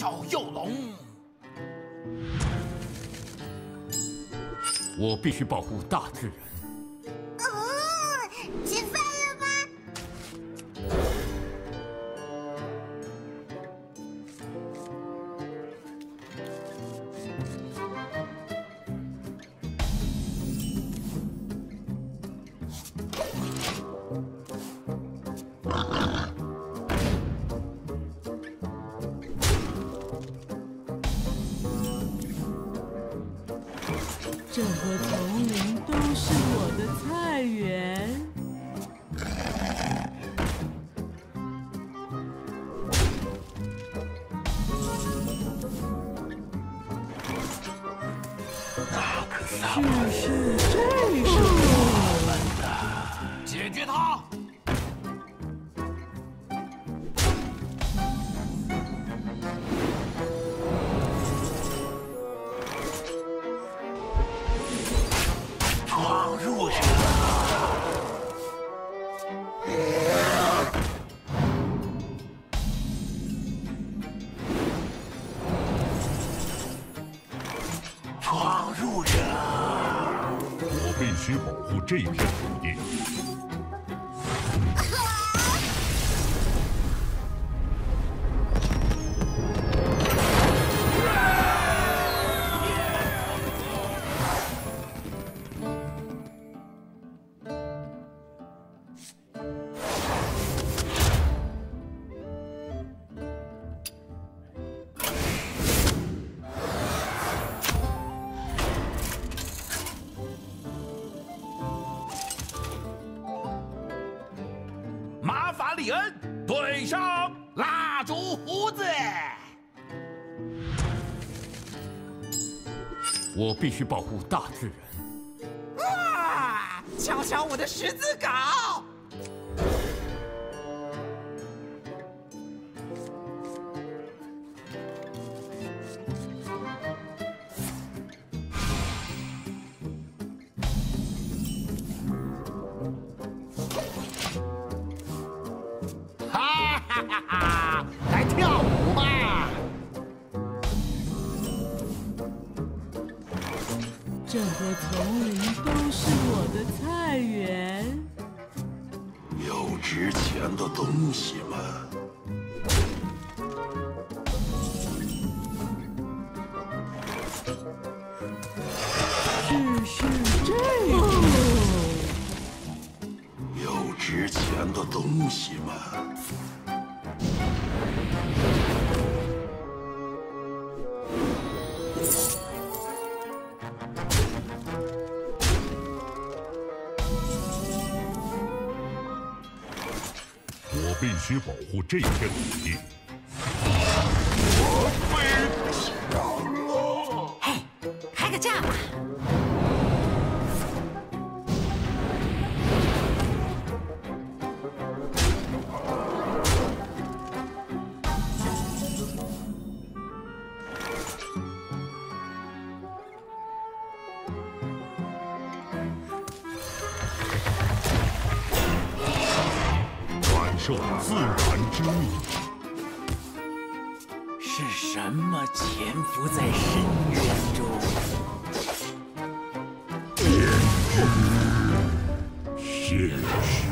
赵幼龙。我必须保护大自然。闯入者。我必须保护这片土地。必须保护大丛林都是我的菜园，有值钱的东西吗？只保护这片土地。受自然之秘，是什么潜伏在深渊中？现实。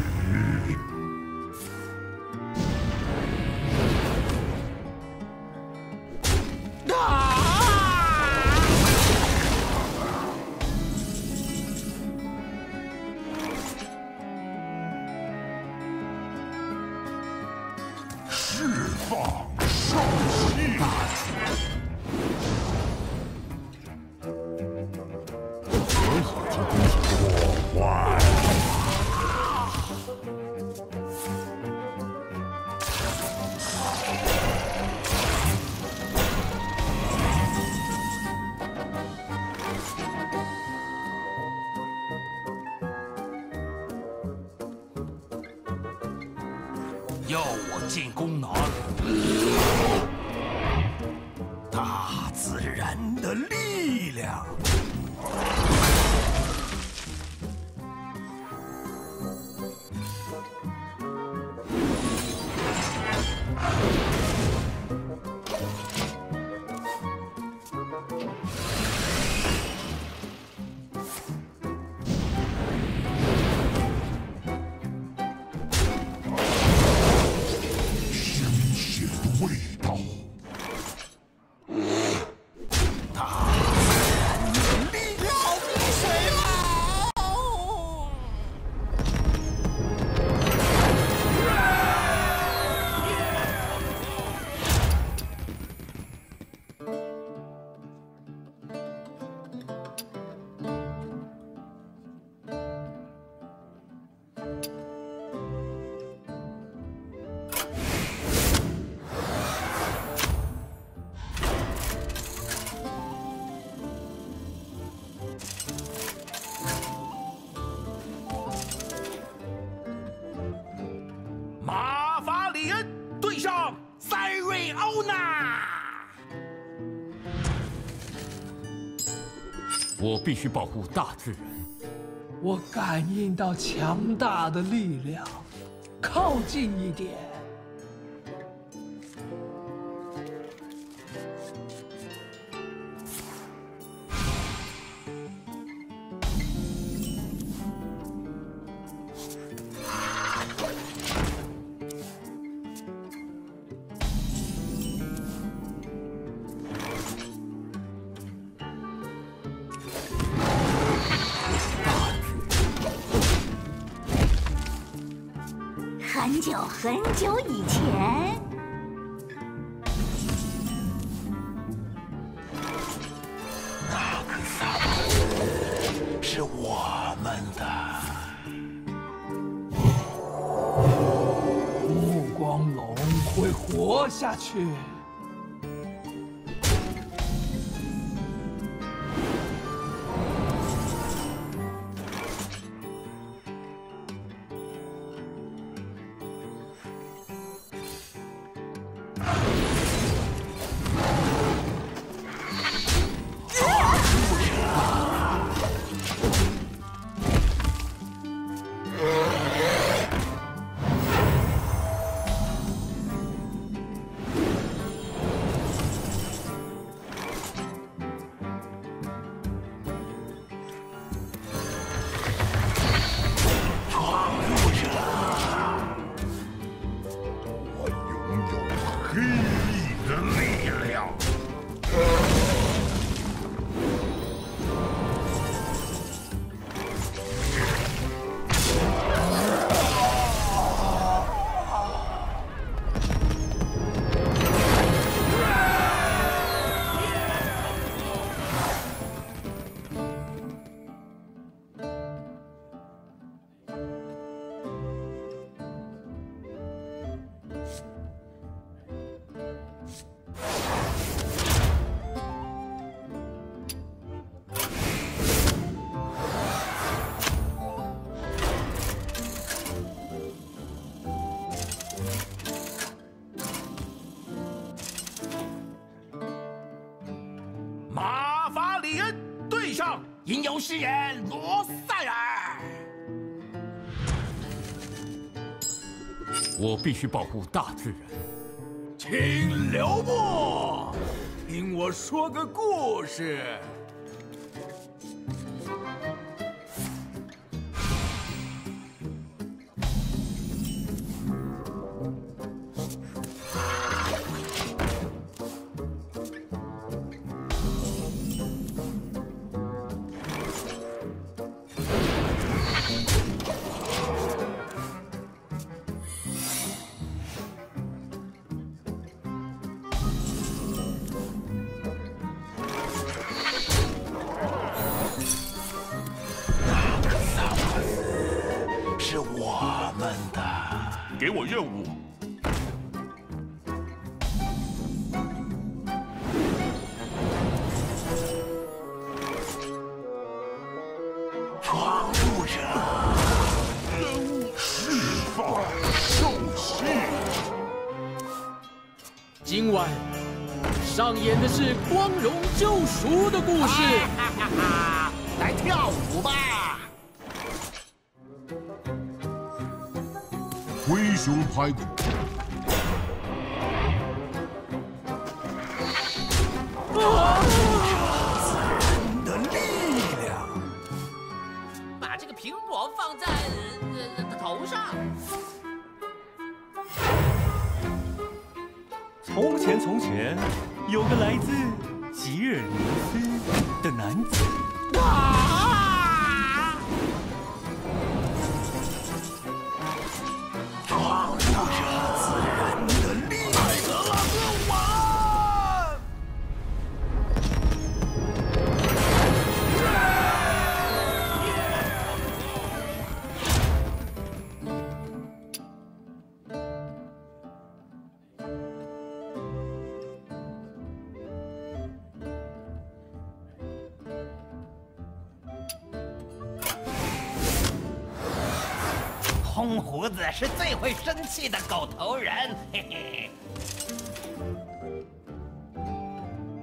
要我进攻哪里？大自然的力量。我必须保护大自然。我感应到强大的力量，靠近一点。之人罗塞尔。我必须保护大自然。请留步，听我说个故事。们的。给我任务，闯入者，释放兽性。今晚上演的是光荣救赎的故事。哈哈，来跳舞吧！灰胡子是最会生气的狗头人，嘿嘿。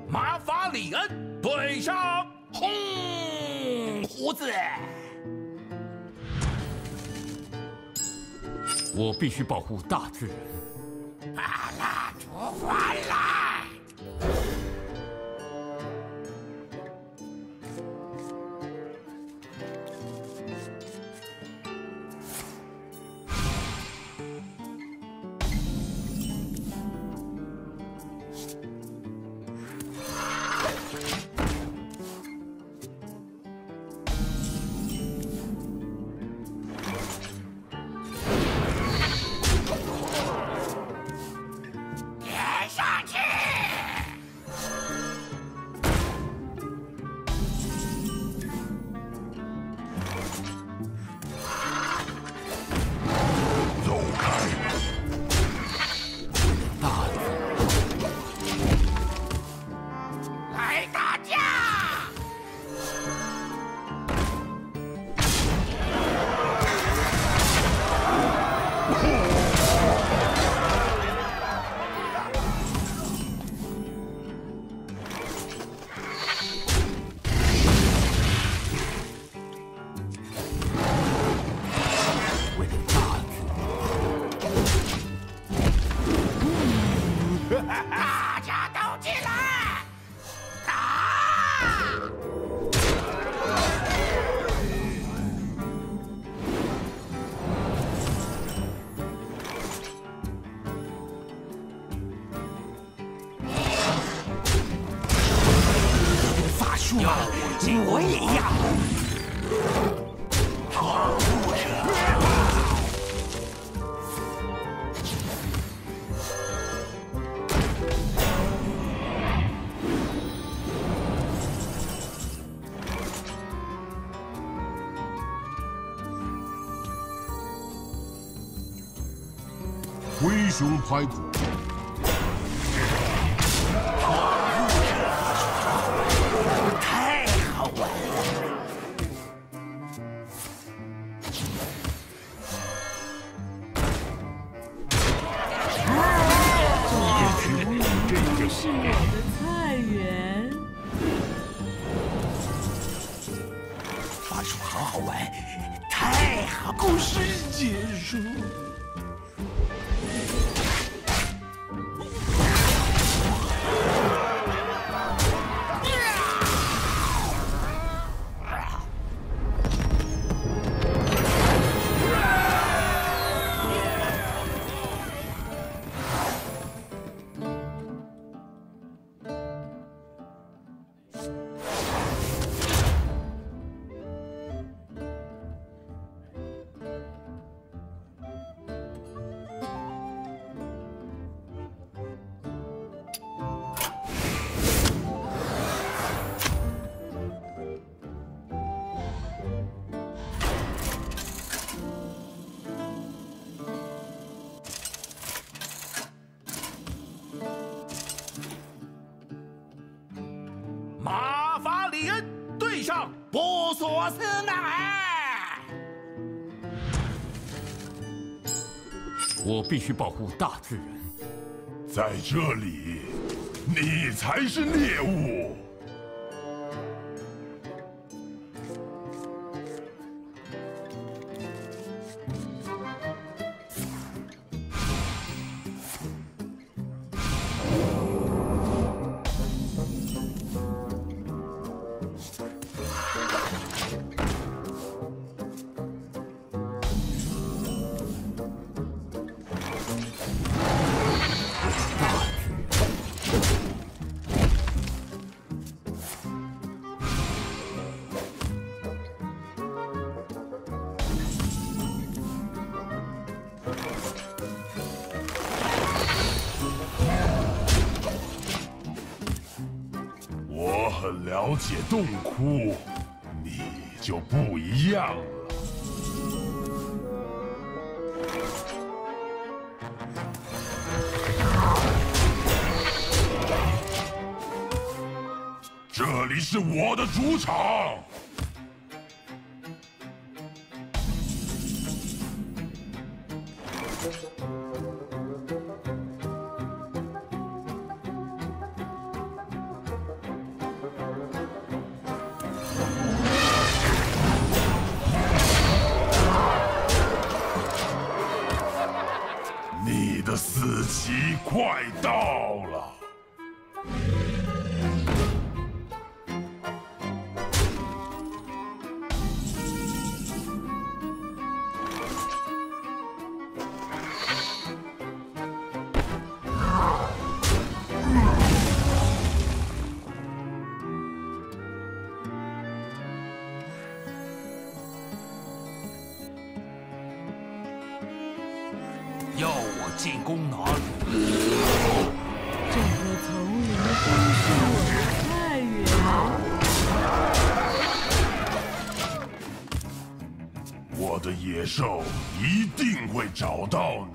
马法里恩对上轰胡子。我必须保护大自然。把蜡烛还来！我也要。灰熊拍，必须保护大自然。在这里，你才是猎物。解洞窟，你就不一样了。这里是我的主场。兽一定会找到你。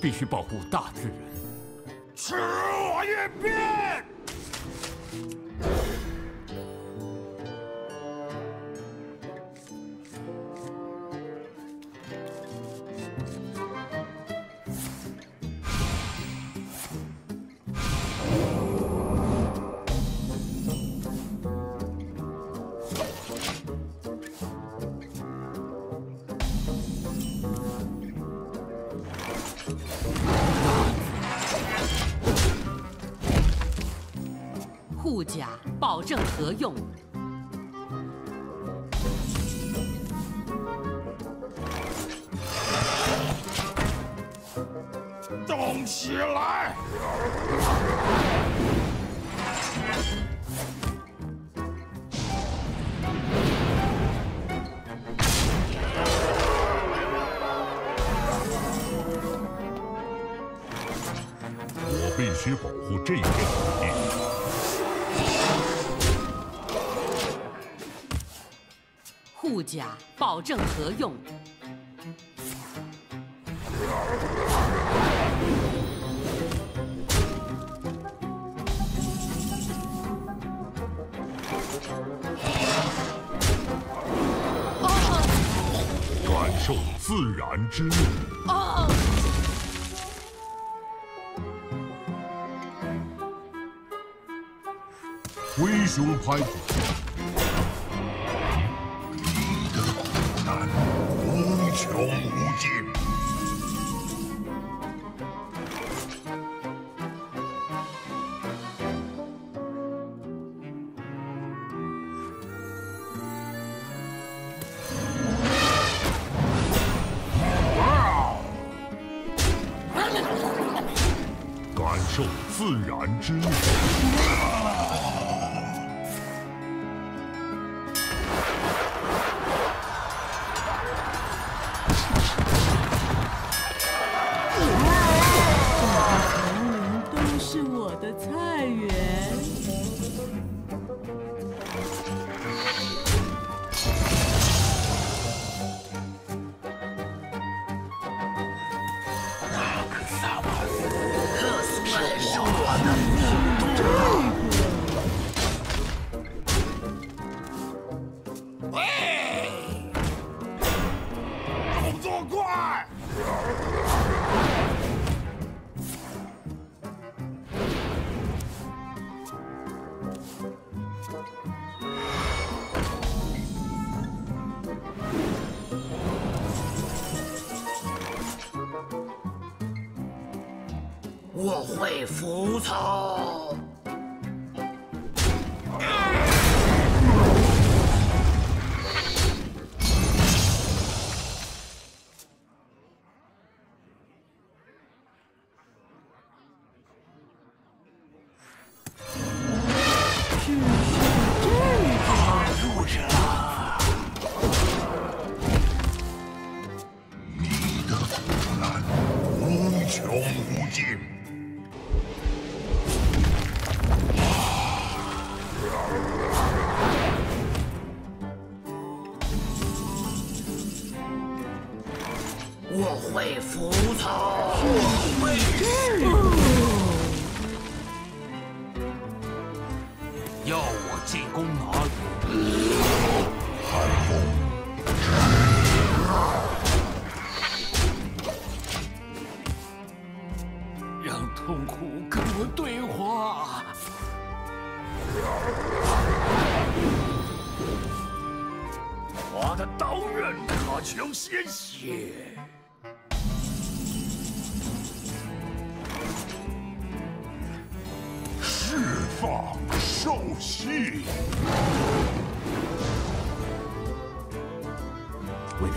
必须保护大自然。保证合用。动起来！我必须保护这片土地。护甲保证合用。感受自然之力。挥胸拍子，无我没事。要我进攻吗？With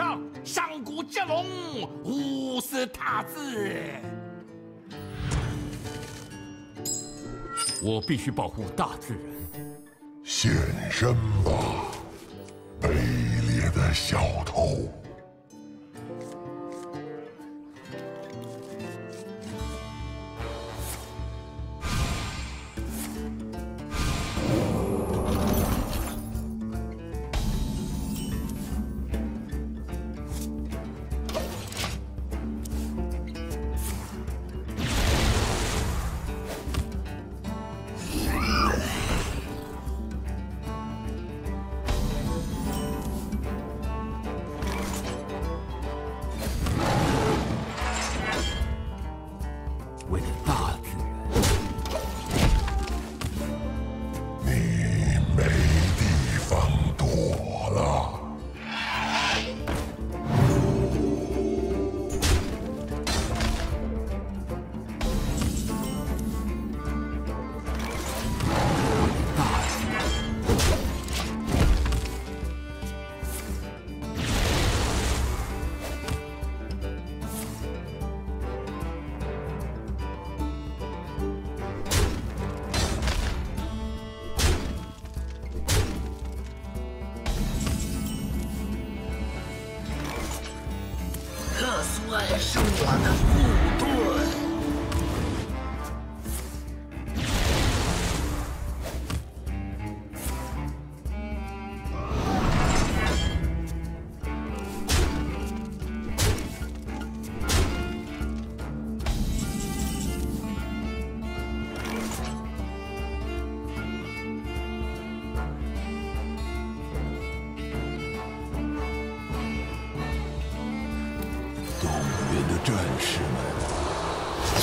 上上古之龙乌斯塔兹，我必须保护大自然。现身吧，卑劣的小偷！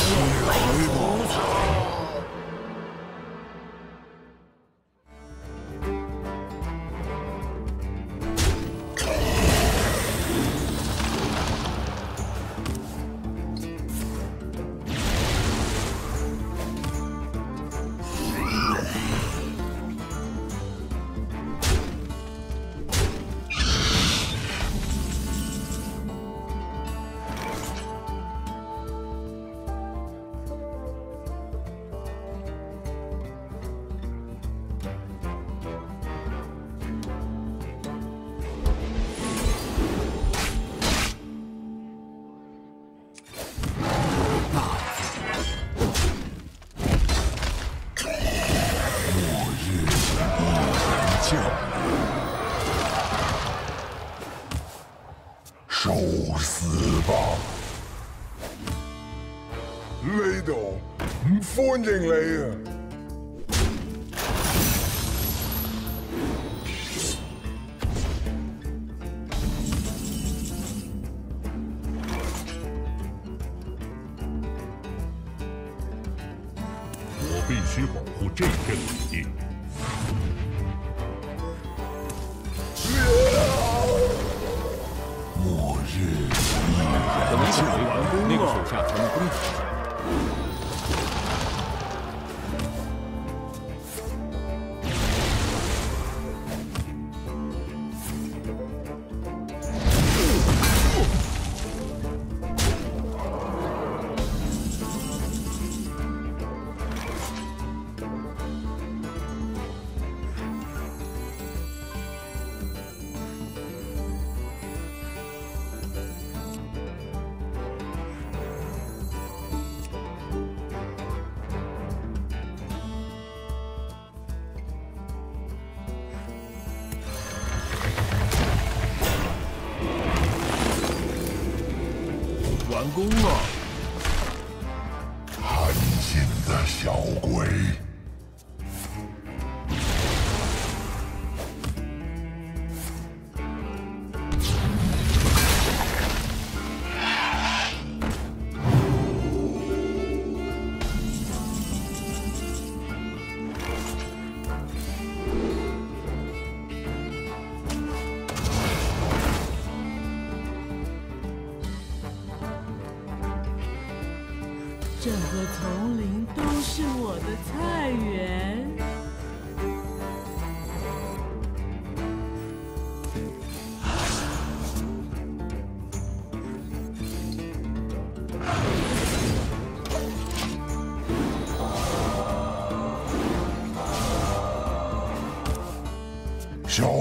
来吧！唔欢迎你啊！我必须保护这片土地。那个手下成功。完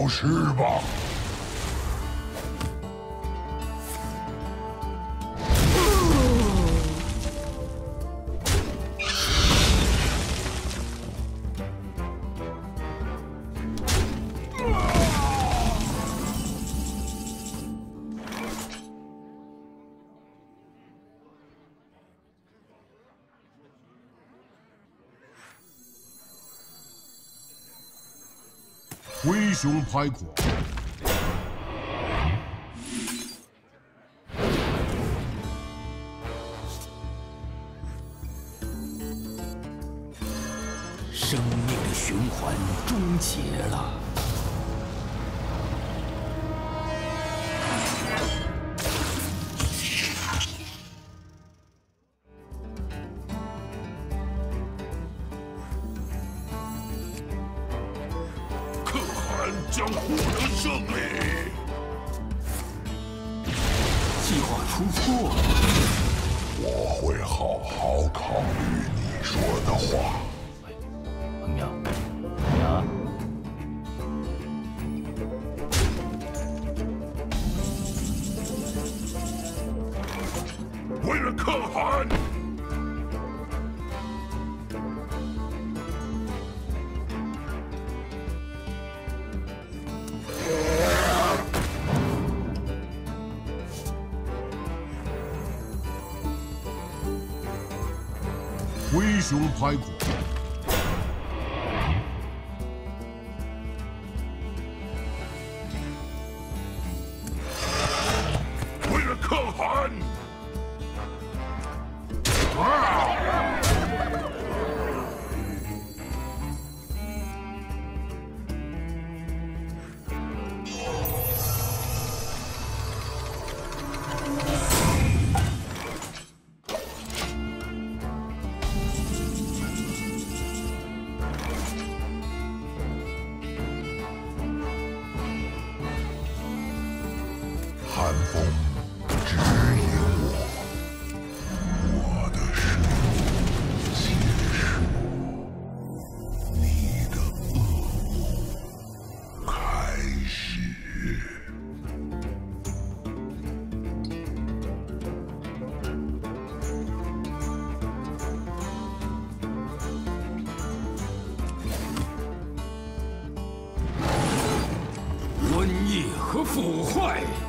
不是吧！灰熊拍垮，灰熊排骨。腐坏。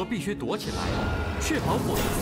我必须躲起来确保我的